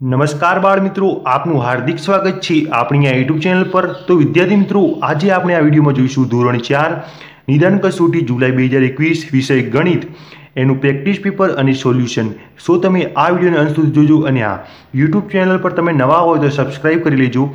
નમસ્કાર બાળ મિત્રો, આપનું હાર્દિક સ્વાગત છે આપણી આ યુટ્યુબ ચેનલ પર. તો વિદ્યાર્થી મિત્રો, આજે આપણે આ વિડીયોમાં જોઈશું ધોરણ ચાર, નિદાન કસોટી જુલાઈ બે હજાર એકવીસ, વિષય ગણિત. એનું પ્રેક્ટિસ પેપર અને સોલ્યુશન. સો તમે આ વિડીયોને અંત સુધી જોજો અને આ યુટ્યુબ ચેનલ પર તમે નવા હોય તો સબસ્ક્રાઈબ કરી લેજો.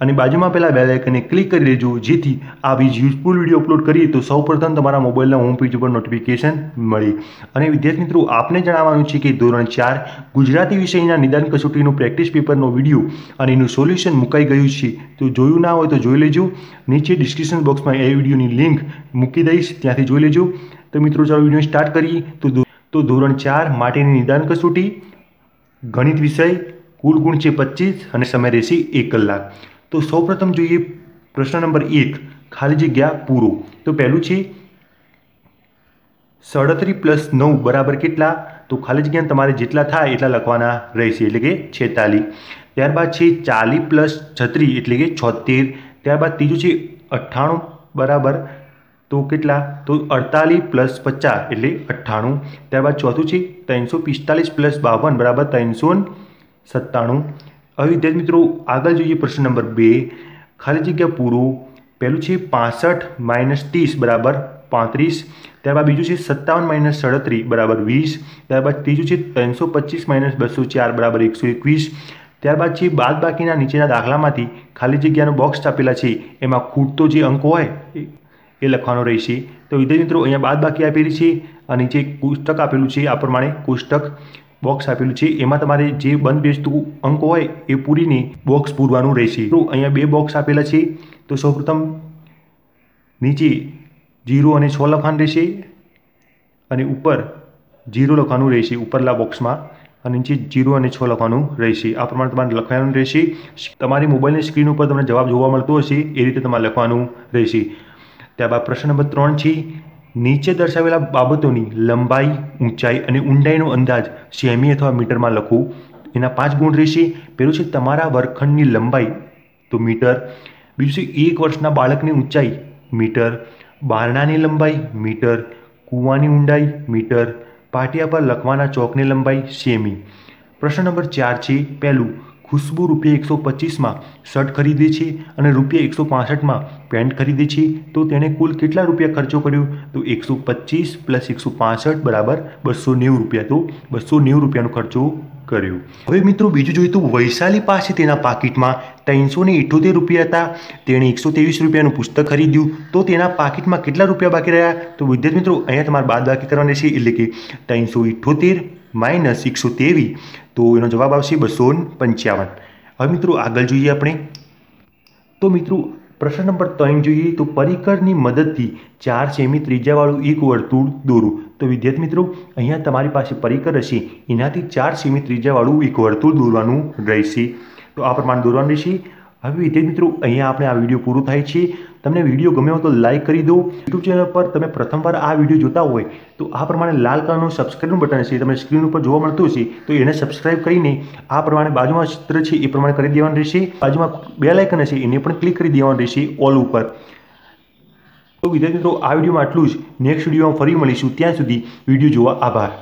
અને બાજુમાં પહેલાં બેલ આઇકનને ક્લિક કરી લેજો જેથી આવી યુઝફુલ વીડિયો અપલોડ કરીએ તો સૌપ્રથમ તમારા મોબાઈલના હોમ પેજ ઉપર નોટિફિકેશન મળે. અને વિદ્યાર્થી મિત્રો, આપને જણાવવાનું છે કે ધોરણ ચાર ગુજરાતી વિષયના નિદાન કસોટીનું પ્રેક્ટિસ પેપરનો વીડિયો અને એનું સોલ્યુશન મુકાઈ ગયું છે. તો જોયું ના હોય તો જોઈ લેજો. નીચે ડિસ્ક્રિપ્શન બોક્સમાં એ વિડીયોની લિંક મૂકી દઈશ, ત્યાંથી જોઈ લેજો. તો મિત્રો, ચાલો વીડિયો સ્ટાર્ટ કરીએ. તો તો ધોરણ ચાર માટેની નિદાન કસોટી ગણિત વિષય, કુલ ગુણ છે પચીસ અને સમય રહેશે એક કલાક. તો સૌપ્રથમ જોઈએ પ્રશ્ન નંબર એક, ખાલી જગ્યા પૂરો. તો પહેલું છે, સડત્રીસ પ્લસ નવ બરાબર કેટલા? તો ખાલી જગ્યા તમારે જેટલા થાય એટલા લખવાના રહેશે, એટલે કે છેતાલીસ. ત્યારબાદ છે, ચાલીસ પ્લસ છત્રીસ, એટલે કે છોતેર. ત્યારબાદ ત્રીજું છે, અઠ્ઠાણું બરાબર. તો કેટલા? તો અડતાલીસ પ્લસ પચાસ, એટલે અઠ્ઠાણું. ત્યારબાદ ચોથું છે, ત્રણસો પિસ્તાલીસ પ્લસ બાવન, બરાબર ત્રણસો સત્તાણું. હવે વિદ્યાર્થી મિત્રો, આગળ જોઈએ પ્રશ્ન નંબર બે. ખાલી જગ્યા પૂરું. પહેલું છે પાસઠ માઇનસ ત્રીસ બરાબર પાંત્રીસ. ત્યારબાદ બીજું છે સત્તાવન માઇનસ સડત્રીસ બરાબર વીસ. ત્યારબાદ ત્રીજું છે ત્રણસો પચીસ માઇનસ બસો ચાર બરાબર એકસો એકવીસ. ત્યારબાદ છે બાદ બાકીના નીચેના દાખલામાંથી ખાલી જગ્યાનો બોક્સ આપેલા છે. એમાં ખૂટતો જે અંક હોય એ લખવાનો રહેશે. તો વિદ્યાર્થી મિત્રો, અહીંયા બાદ બાકી આપેલી છે અને જે કોષ્ટક આપેલું છે. આ પ્રમાણે કોષ્ટક. બોક્સ આપેલું છે. એમાં તમારે જે બંધ બેસતું અંક હોય એ પૂરીને બોક્સ પૂરવાનું રહેશે. અહીંયા બે બોક્સ આપેલા છે. તો સૌપ્રથમ નીચે જીરો અને છ લખવાનું રહેશે અને ઉપર જીરો લખવાનું રહેશે ઉપરલા બોક્સમાં અને નીચે જીરો અને છ લખવાનું રહેશે. આ પ્રમાણે તમારે લખવાનું રહેશે. તમારી મોબાઈલની સ્ક્રીન ઉપર તમને જવાબ જોવા મળતો હશે. એ રીતે તમારે લખવાનું રહેશે. ત્યારબાદ પ્રશ્ન નંબર ત્રણ છે. નીચે દર્શાવેલા બાબતોની લંબાઈ, ઊંચાઈ અને ઊંડાઈનો અંદાજ સેમી અથવા મીટરમાં લખવું, એના પાંચ ગુણ રહેશે. પેલું છે તમારા વર્ગખંડની લંબાઈ, તો મીટર. બીજું છે એક વર્ષના બાળકની ઊંચાઈ, મીટર. બારણાની લંબાઈ, મીટર. કૂવાની ઊંડાઈ, મીટર. પાટિયા પર લખવાના ચોકની લંબાઈ, સેમી. પ્રશ્ન નંબર ચાર છે પહેલું ખુશ્બુ રૂપિયા એકસો પચીસમાં શર્ટ ખરીદે છે અને રૂપિયા એકસો પાસઠમાં પેન્ટ ખરીદે છે, તો તેણે કુલ કેટલા રૂપિયા ખર્ચો કર્યો? તો એકસો પચીસ પ્લસ એકસો પાસઠ બરાબર બસો નેવું રૂપિયા. તો બસો નેવું રૂપિયાનો ખર્ચો કર્યો. હવે મિત્રો બીજું જોઈએ તો વૈશાલી પાસે તેના પાકીટમાં ત્રણસો ને ઇઠોતેર રૂપિયા હતા. તેણે એકસો ત્રેવીસ રૂપિયાનું પુસ્તક ખરીદ્યું. તો તેના પાકીટમાં કેટલા રૂપિયા બાકી રહ્યા? તો વિદ્યાર્થી મિત્રો, અહીંયા તમારે બાદ બાકી કરવાની છે, એટલે કે ત્રણસો ઇઠોતેર માઇનસ એકસો તેવી, તો એનો જવાબ આવશે બસો પંચાવન. હવે મિત્રો આગળ જોઈએ આપણે. તો મિત્રો, પ્રશ્ન નંબર ત્રણ જોઈએ, તો પરિકરની મદદથી ચાર સેમી ત્રિજ્યાવાળું એક વર્તુળ દોરો. તો વિદ્યાર્થી મિત્રો, અહીંયા તમારી પાસે પરિકર હશે, એનાથી ચાર સેમી ત્રિજ્યાવાળું એક વર્તુળ દોરવાનું રહેશે. તો આ પ્રમાણે દોરવાનું રહેશે. હવે વિદ્યાર્થી મિત્રો, અહીંયા આપણે આ વીડિયો પૂરો થાય છે. તમને વીડિયો ગમે હોય તો લાઇક કરી દો. યુટ્યુબ ચેનલ પર તમે પ્રથમવાર આ વીડિયો જોતા હોય તો આ પ્રમાણે લાલ કલરનું સબસ્ક્રાઈબનું બટન છે. તમે સ્ક્રીન ઉપર જોવા મળતું હશે તો એને સબસ્ક્રાઈબ કરીને આ પ્રમાણે બાજુમાં ચિત્ર છે એ પ્રમાણે કરી દેવાનું રહેશે. બાજુમાં બે લાઇકન હશે એને પણ ક્લિક કરી દેવાનું રહેશે ઓલ ઉપર. તો વિદ્યાર્થી મિત્રો, આ વિડીયોમાં આટલું જ. નેક્સ્ટ વિડીયોમાં ફરી મળીશું. ત્યાં સુધી વીડિયો જોવા આભાર.